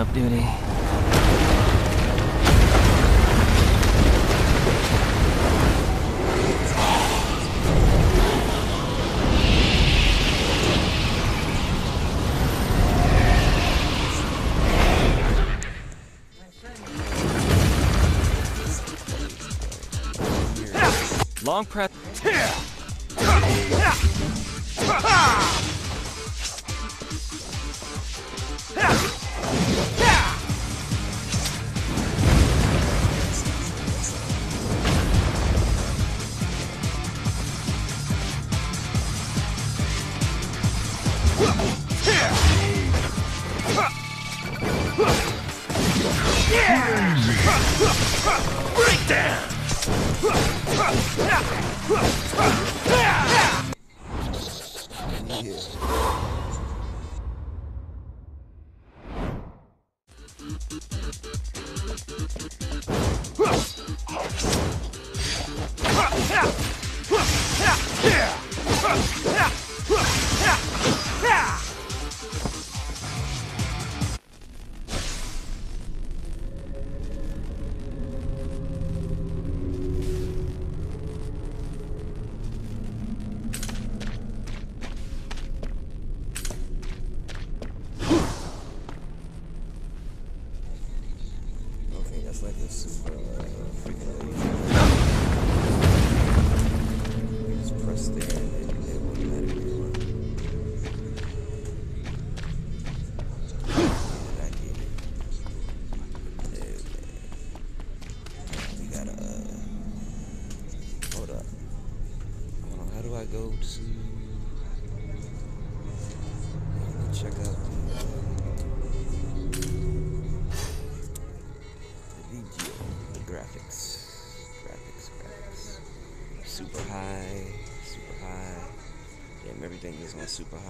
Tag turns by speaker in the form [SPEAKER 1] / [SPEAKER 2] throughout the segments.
[SPEAKER 1] Cleanup duty. Long press.
[SPEAKER 2] Super high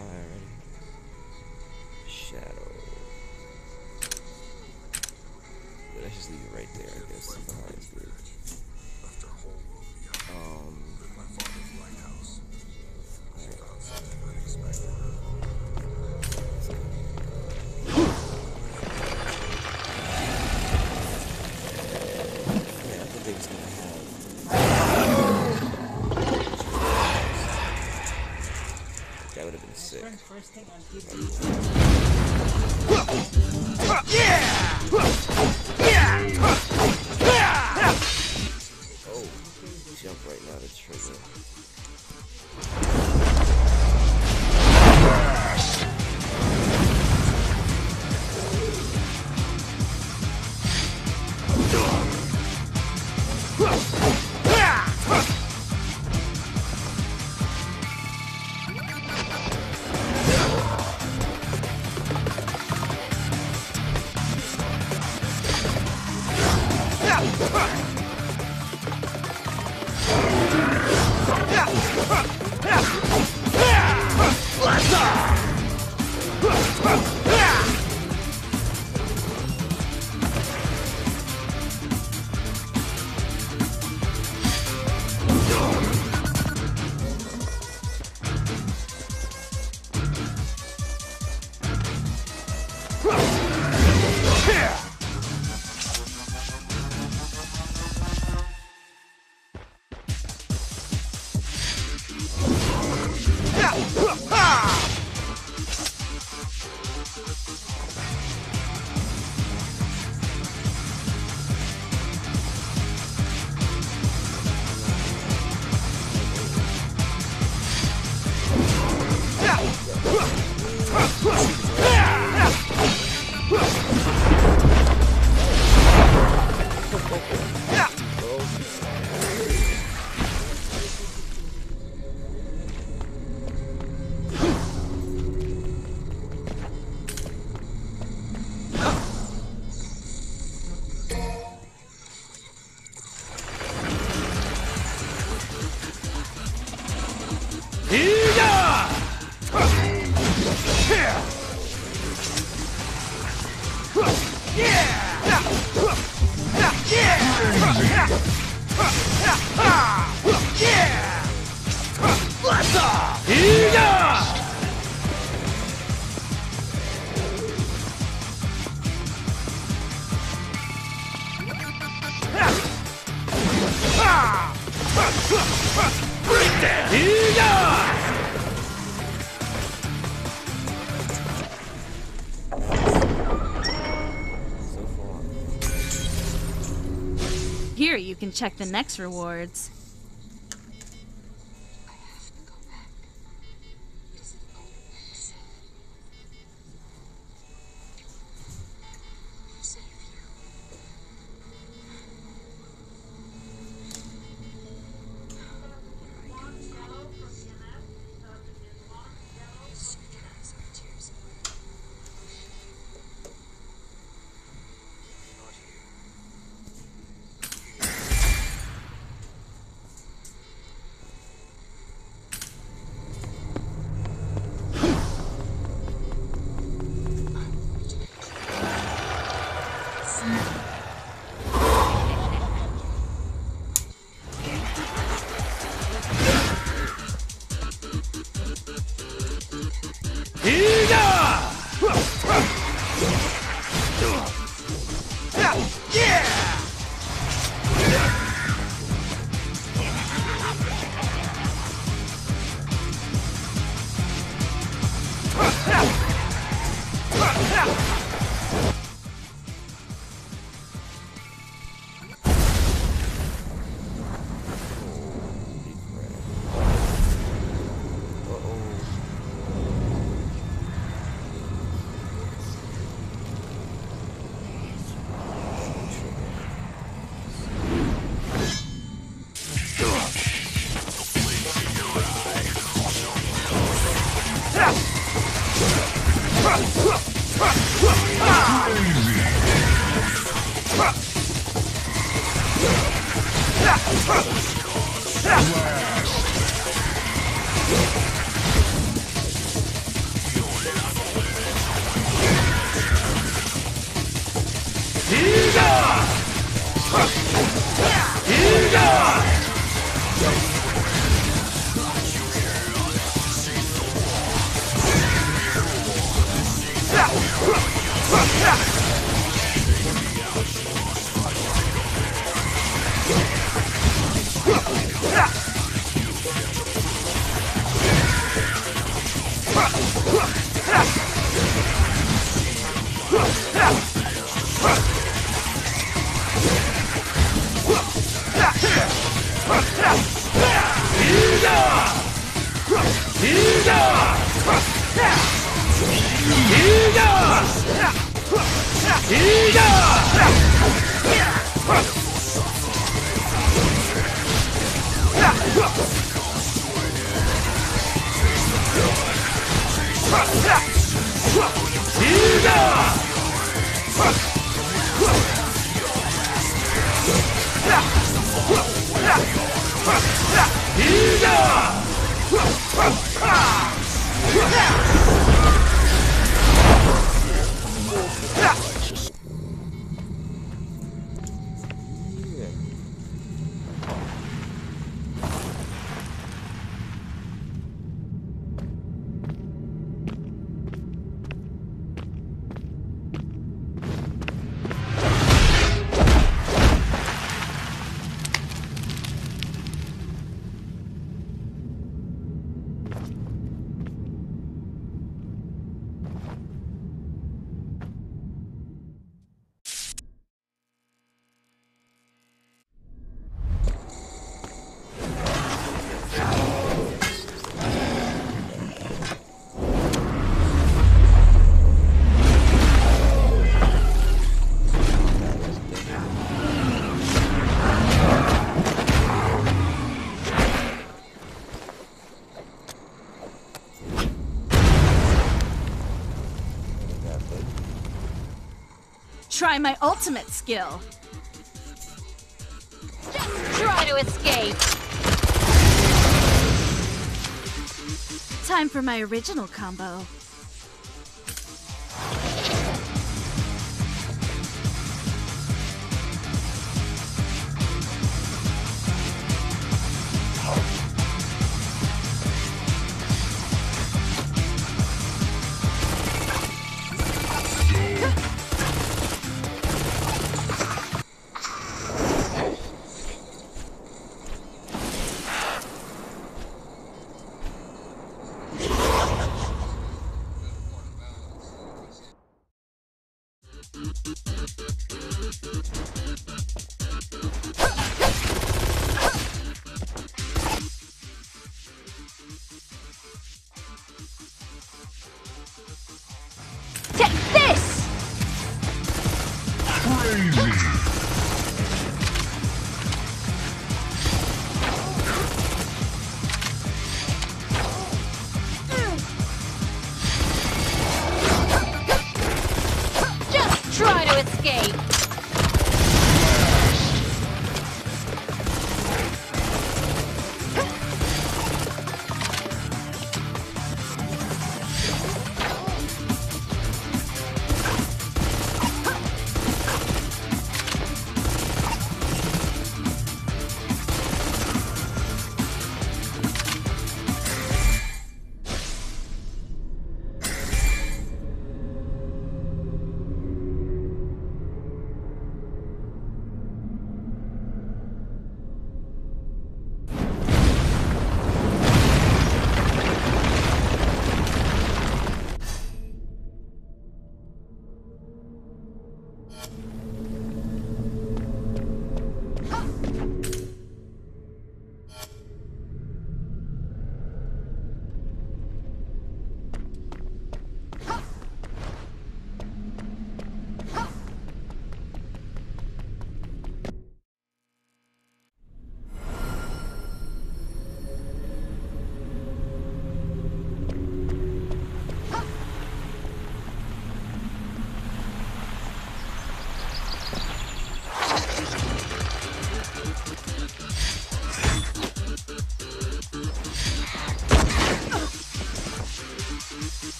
[SPEAKER 3] Here you can check the next rewards.
[SPEAKER 2] Yeah.
[SPEAKER 3] Try my ultimate skill.
[SPEAKER 4] Try to escape.
[SPEAKER 3] Time for my original combo.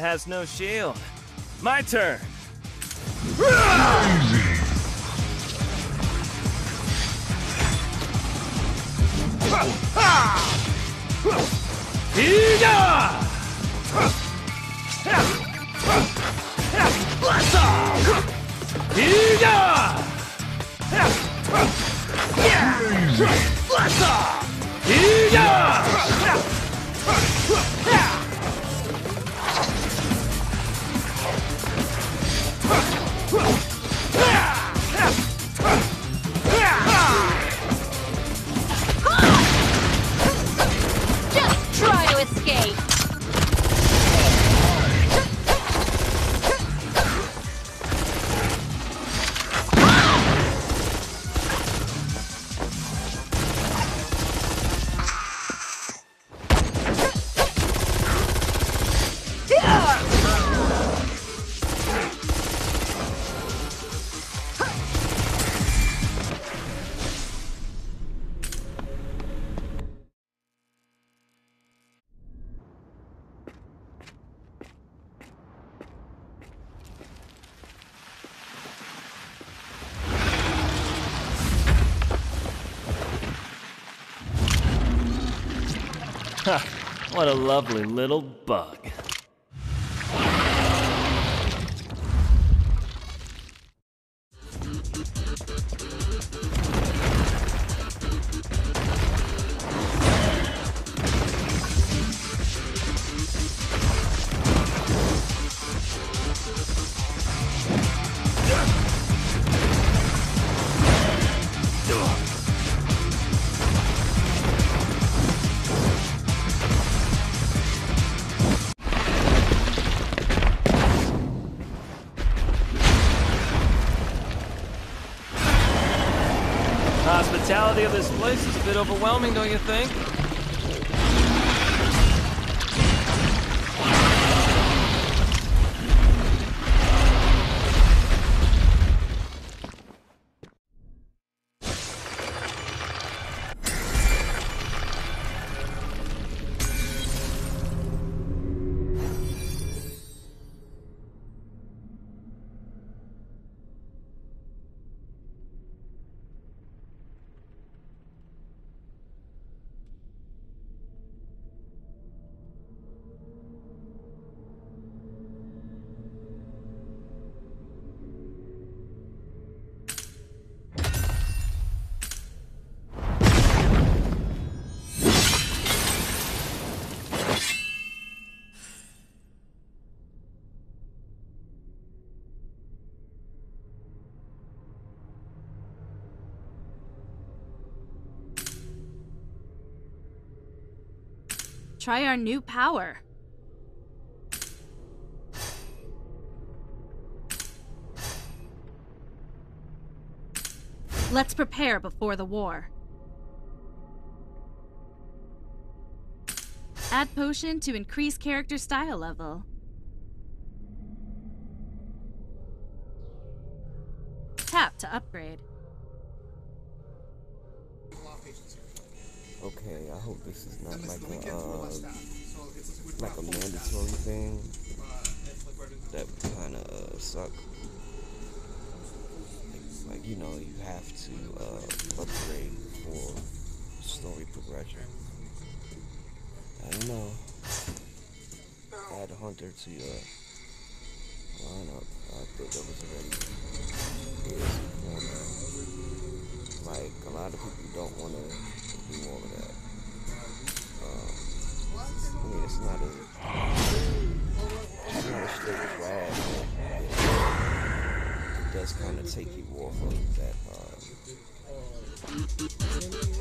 [SPEAKER 1] Has no shield. My turn. What a lovely little bug. Overwhelming, don't you think?
[SPEAKER 3] Try our new power. Let's prepare before the war. Add potion to increase character style level. Tap to upgrade.
[SPEAKER 2] Okay, I hope this is not like a uh, like a mandatory thing. That would kind of uh, suck. Like you know, you have to uh, upgrade for story progression. I don't know. Add Hunter to your lineup. I think that was already is. Like a lot of people don't want to of that. Um, I mean, it's not It, it does kind of take you off of that. Uh,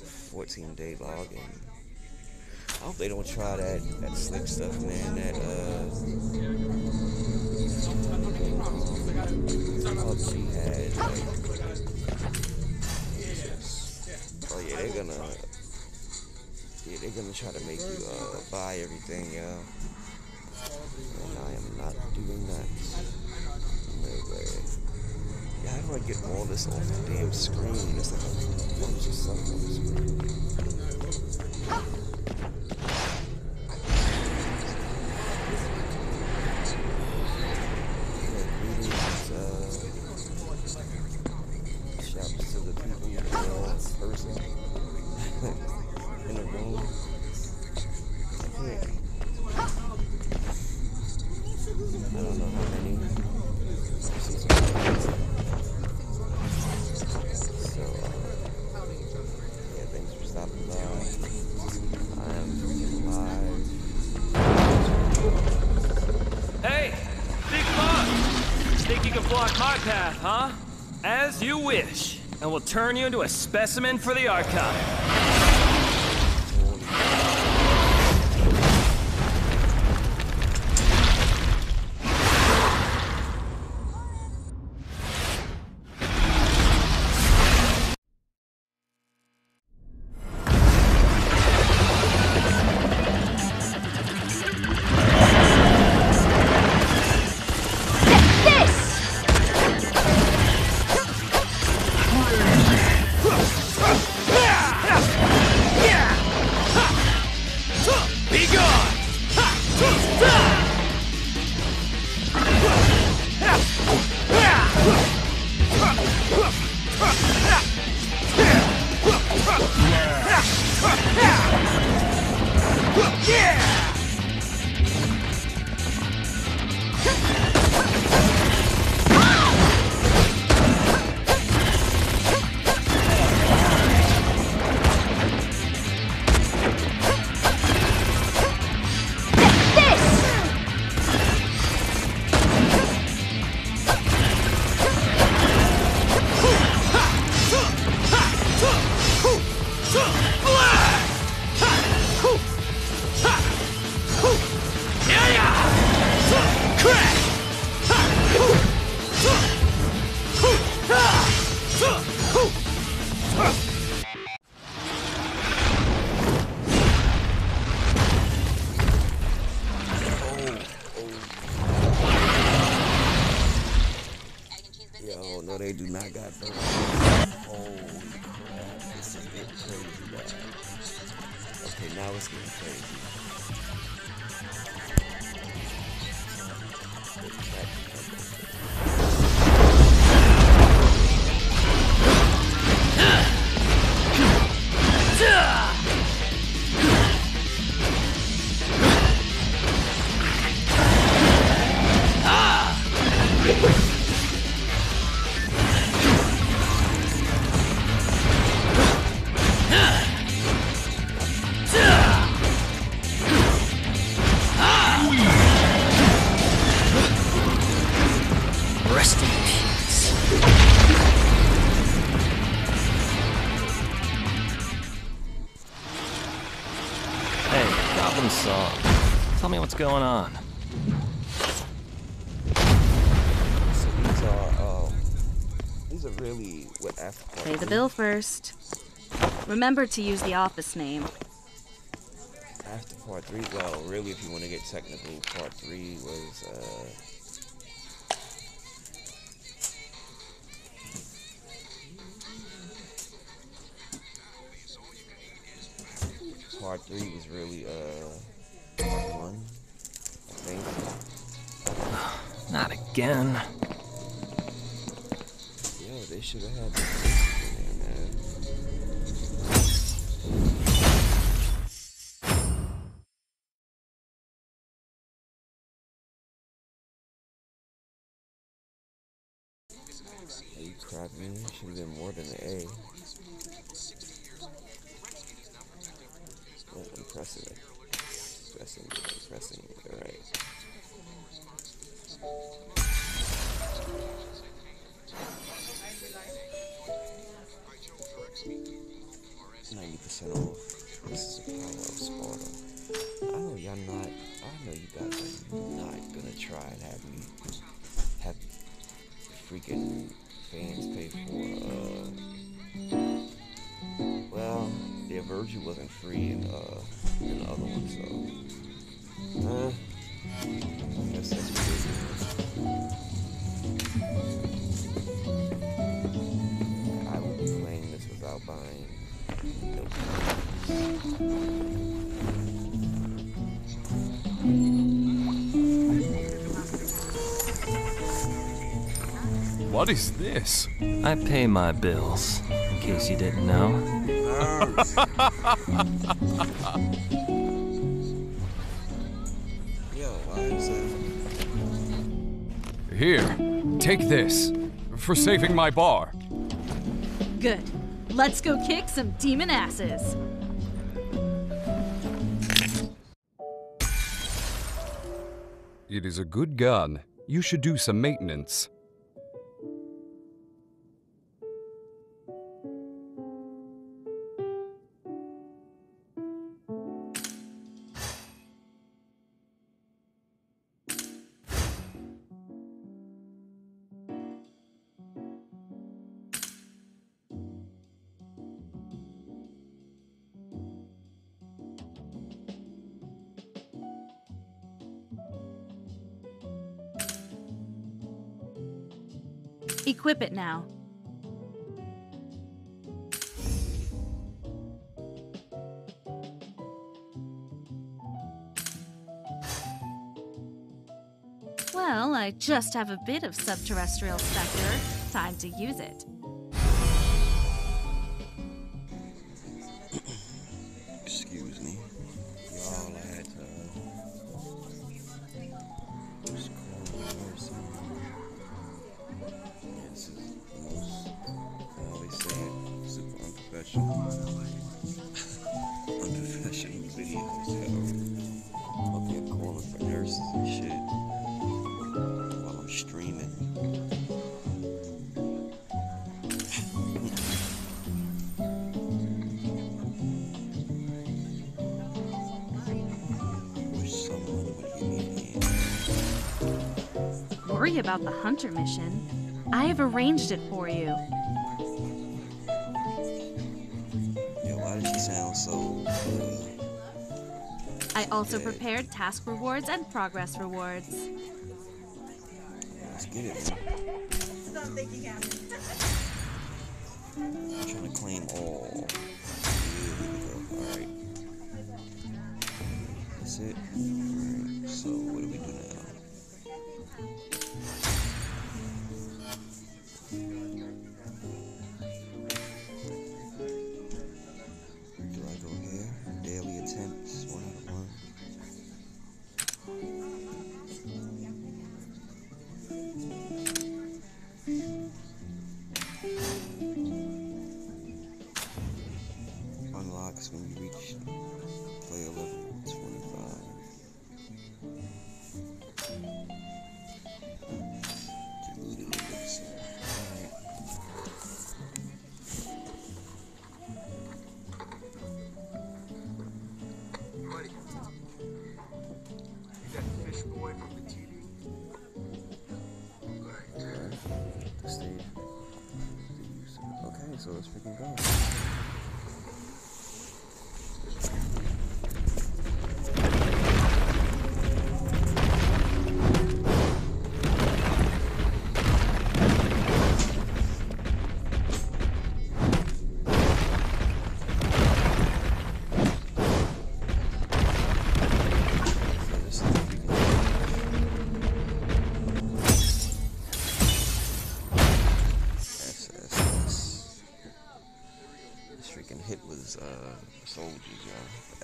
[SPEAKER 2] 14 day login. I hope they don't try that, that slick stuff, man, that, uh, PUBG had, like, oh yeah, they're gonna, yeah, they're gonna try to make you uh, buy everything, yeah. And I am not doing that. No way. Yeah, how do I get all this off the damn screen? It's like bunch of stuff on the screen.
[SPEAKER 1] Huh? As you wish. And we'll turn you into a specimen for the archive. Going on.
[SPEAKER 2] So these are um, these are really what after
[SPEAKER 3] Pay the bill first. Remember to use the office name.
[SPEAKER 2] After part three, well, really, if you want to get technical, part three was uh. Part three was really uh part one, I think.
[SPEAKER 1] Not again.
[SPEAKER 2] Yo, they should have had this in there, man. Are you crap, man? Should have been more than an A. Yeah, I'm pressing it. Pressing it, pressing it, alright. Ninety percent off. This is the power of Sparda. I know y'all not. I know you guys are not gonna try and have me have freaking fans pay for. uh Well, the Virgil wasn't free in uh in the other one, so. Uh, I guess that's what. I will be playing this without buying.
[SPEAKER 5] What is this?
[SPEAKER 1] I pay my bills, in case you didn't know.
[SPEAKER 5] Here, take this. For saving my bar.
[SPEAKER 3] Good. Let's go kick some demon asses.
[SPEAKER 5] It is a good gun. You should do some maintenance.
[SPEAKER 3] Now. Well, I just have a bit of subterrestrial specter. Time to use it. About the hunter mission. I have arranged it for you.
[SPEAKER 2] Yo, why does she sound so?
[SPEAKER 3] I also
[SPEAKER 2] Okay.
[SPEAKER 3] prepared task rewards and progress rewards.
[SPEAKER 2] let's get it. I'm trying to claim all. Here we go. All right. That's it. Okay. The stage. The of- Okay, so let's freaking go.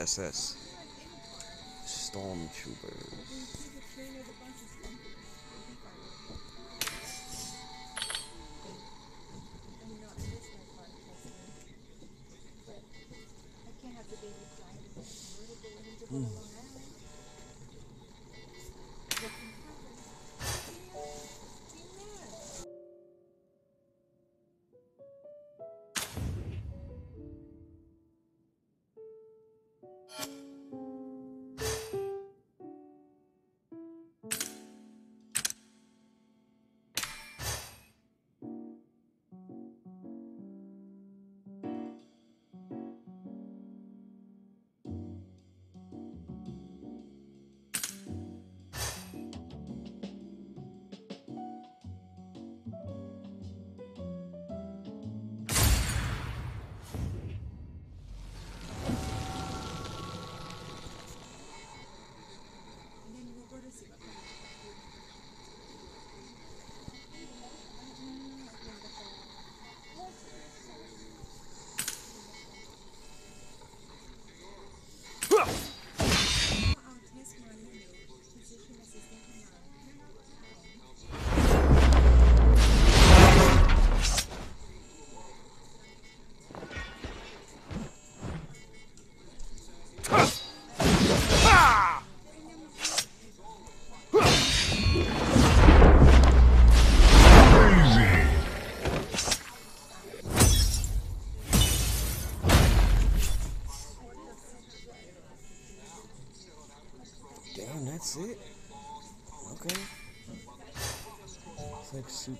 [SPEAKER 2] SS. Stormtroopers.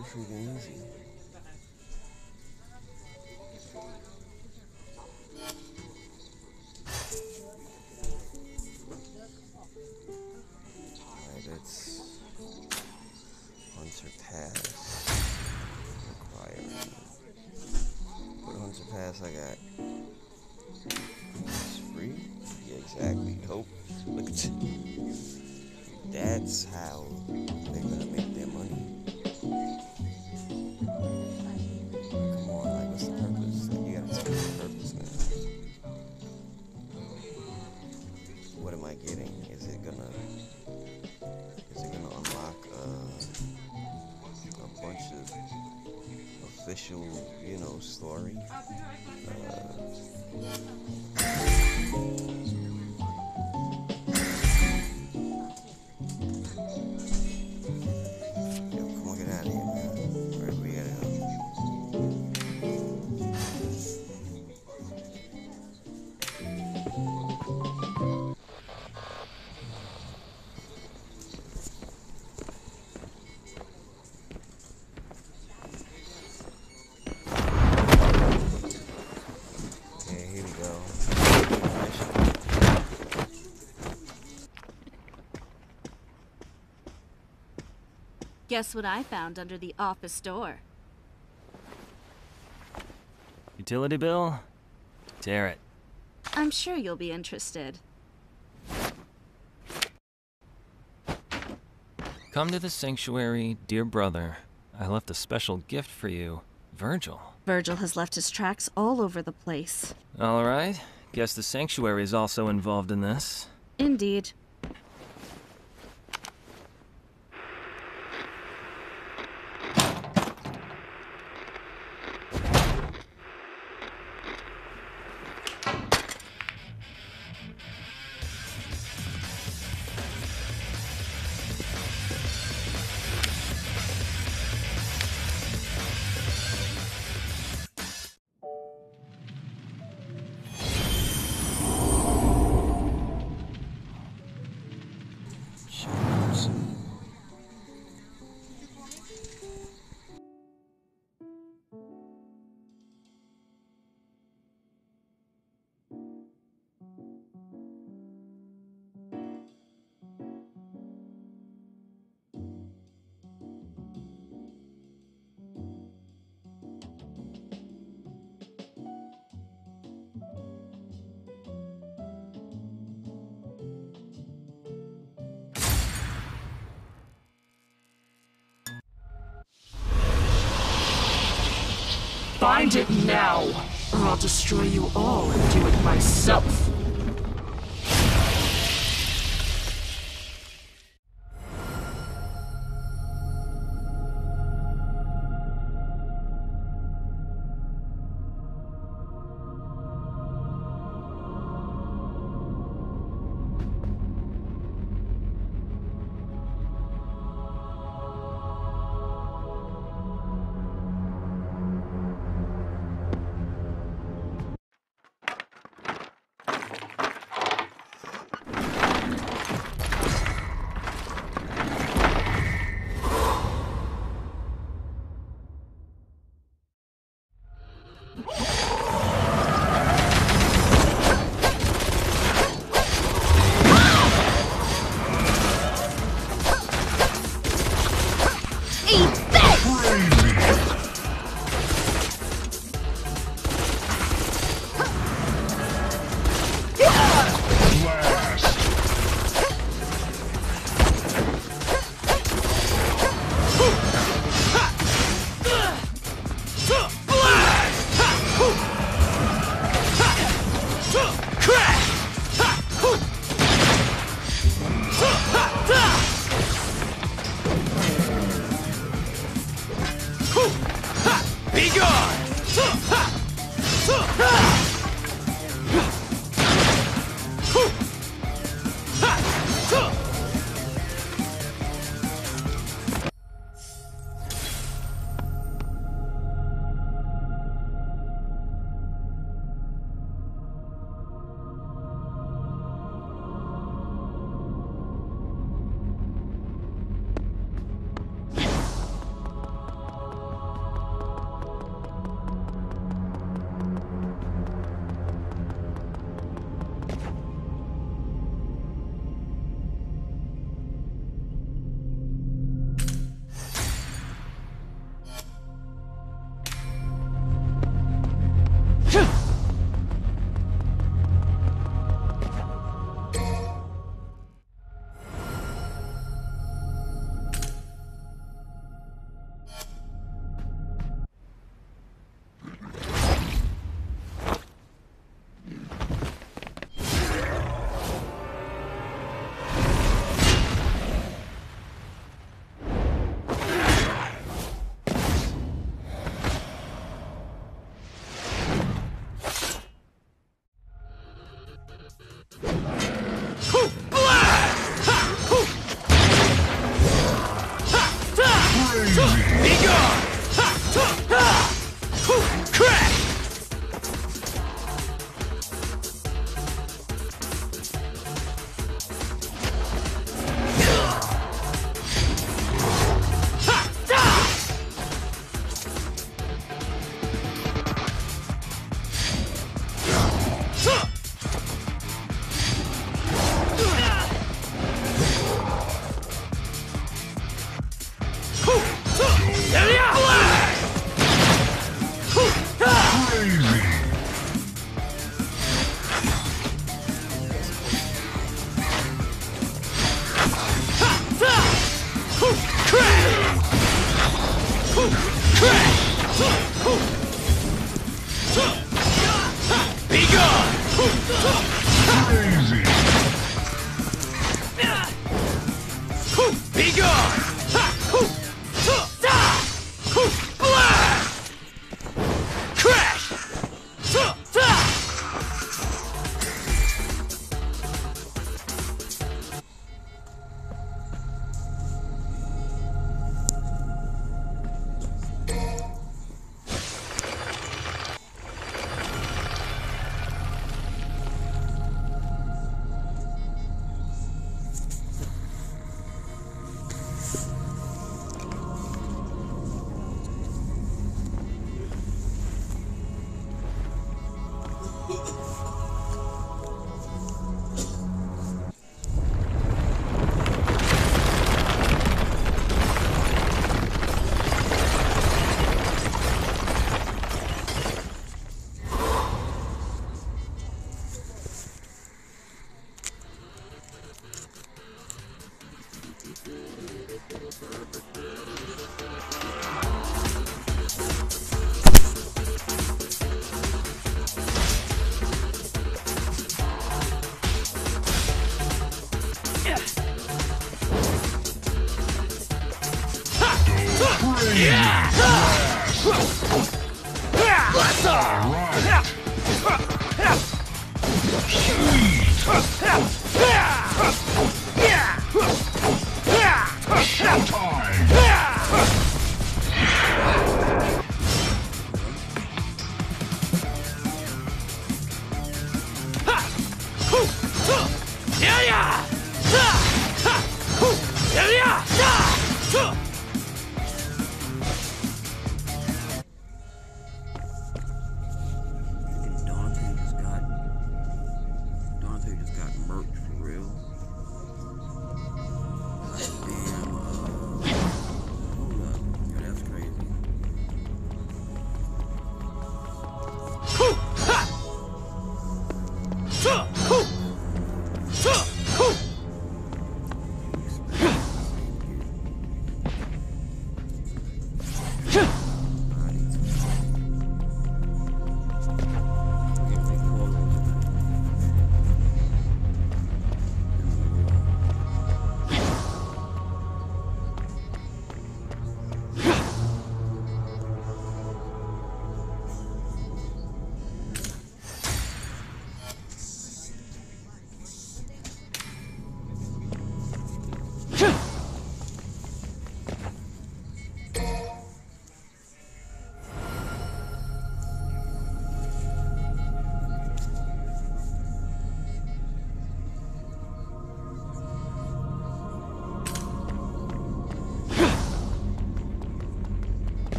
[SPEAKER 2] It's like super freaking easy. Alright,
[SPEAKER 3] Guess what I found under the office door?
[SPEAKER 1] Utility bill? Tear it.
[SPEAKER 3] I'm sure you'll be interested.
[SPEAKER 1] Come to the sanctuary, dear brother. I left a special gift for you, Vergil.
[SPEAKER 3] Vergil has left his tracks all over the place.
[SPEAKER 1] All right. Guess the sanctuary is also involved in this.
[SPEAKER 3] Indeed.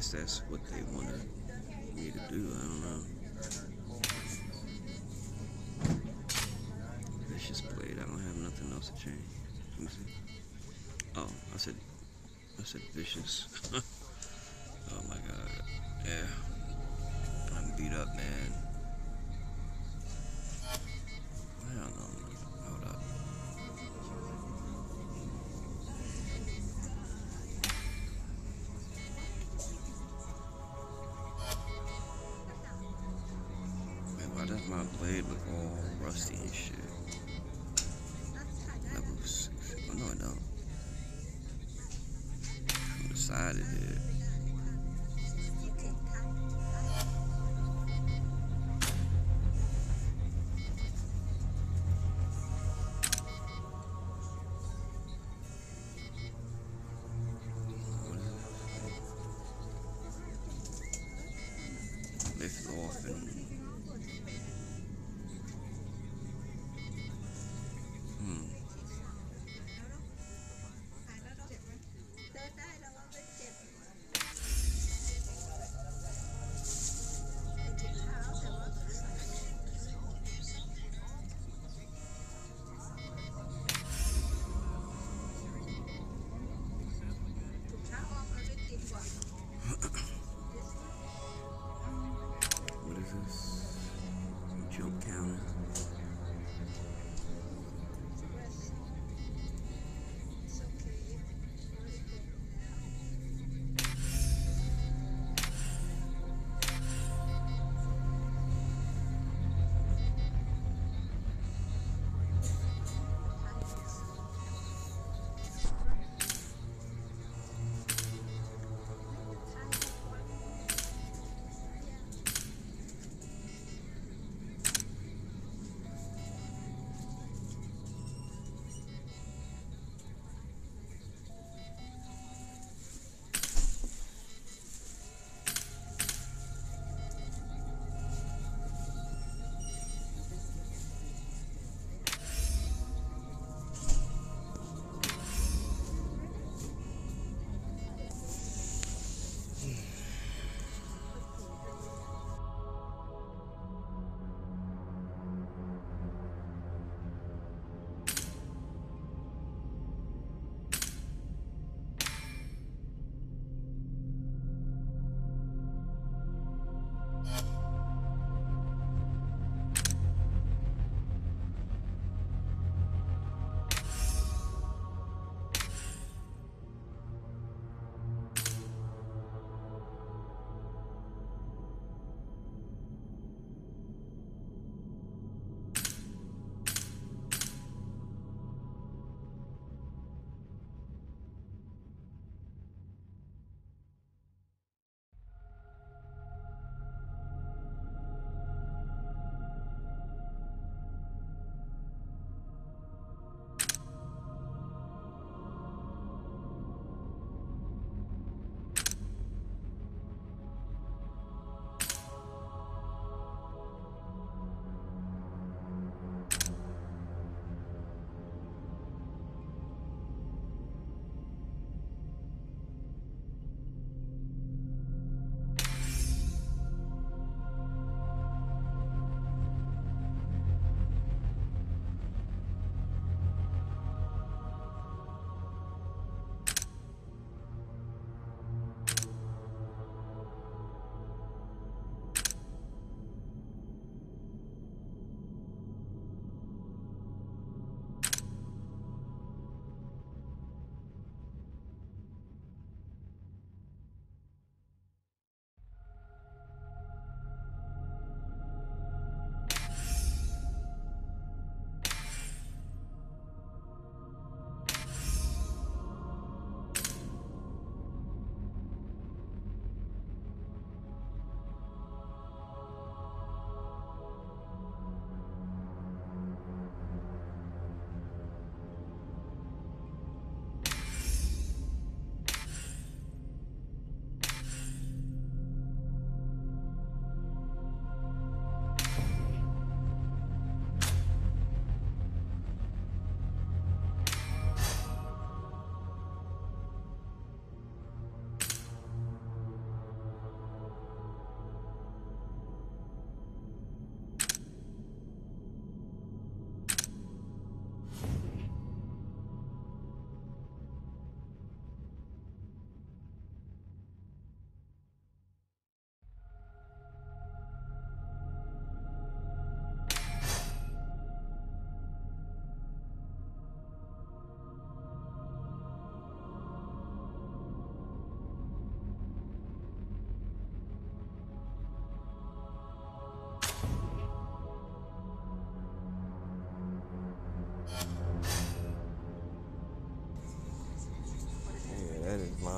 [SPEAKER 2] Guess that's what they wanted me to do. I don't know. Vicious blade. I don't have nothing else to change. Let me see. Oh, I said, I said vicious. My blade look all rusty and shit? Level six. Oh, no, I don't. On the side it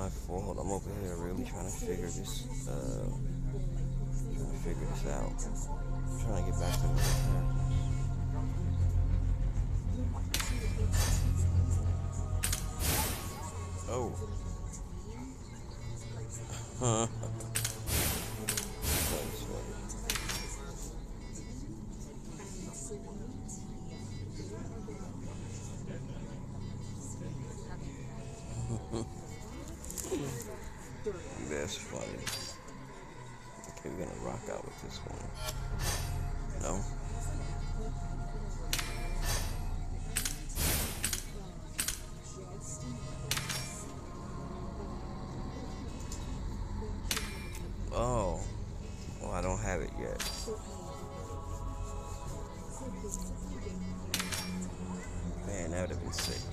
[SPEAKER 2] my fault. I'm over here really trying to figure this, uh, trying to figure this out. I'm trying to get back to. Oh. Huh. Man,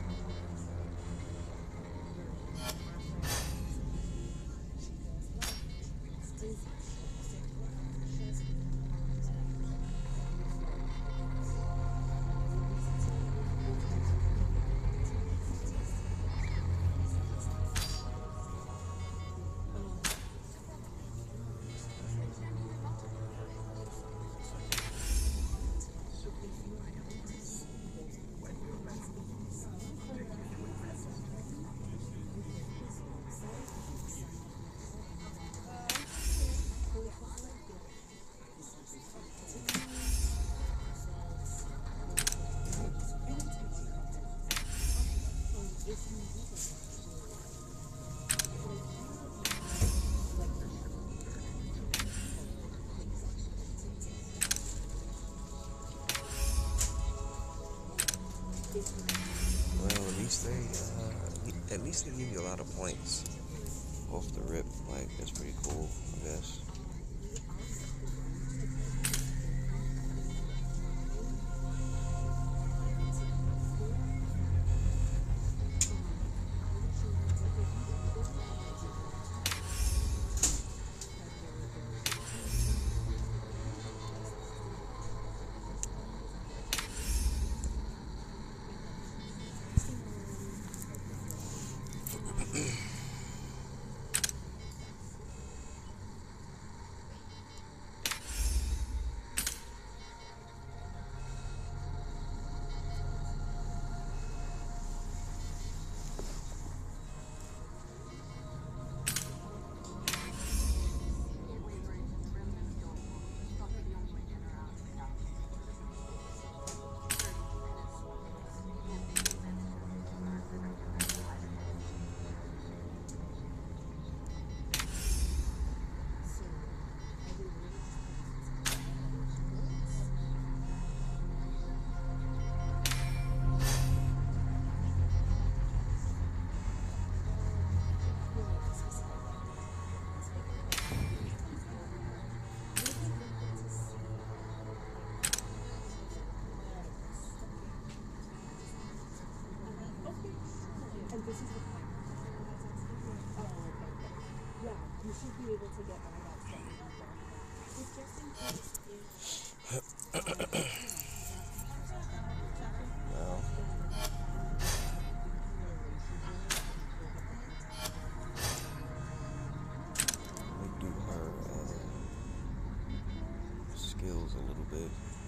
[SPEAKER 2] least they give you a lot of points off the rip. Like that's pretty cool, I guess. Do her uh, skills a little bit. You definitely have to get, get an understanding of all